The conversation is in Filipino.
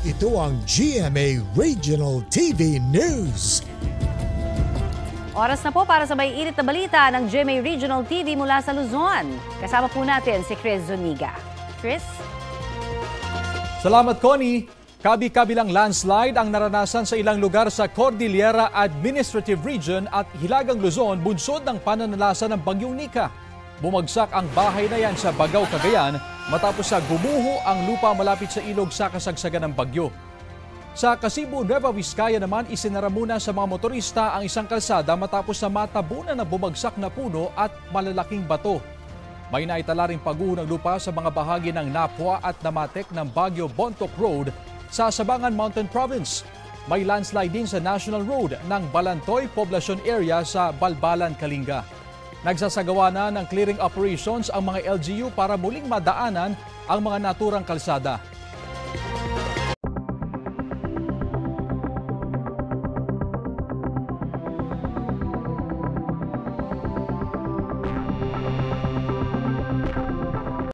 Ito ang GMA Regional TV News. Oras na po para sa may init na balita ng GMA Regional TV mula sa Luzon. Kasama po natin si Chris Zuniga. Chris? Salamat, Connie. Kabi-kabilang landslide ang naranasan sa ilang lugar sa Cordillera Administrative Region at Hilagang Luzon bunsod ng pananalasa ng Bagyong Nika. Bumagsak ang bahay na yan sa Bagaw, Cagayan matapos sa gumuho ang lupa malapit sa ilog sa kasagsagan ng bagyo. Sa Kasibu, Nueva Vizcaya naman isinara muna sa mga motorista ang isang kalsada matapos na matabunan ng bumagsak na puno at malalaking bato. May naitala ring pagguho ng lupa sa mga bahagi ng Napua at Namatek ng Baguio Bontoc Road sa Sabangan Mountain Province. May landslide din sa National Road ng Balantoy Poblacion Area sa Balbalan, Kalinga. Nagsasagawa na ng clearing operations ang mga LGU para muling madaanan ang mga naturang kalsada.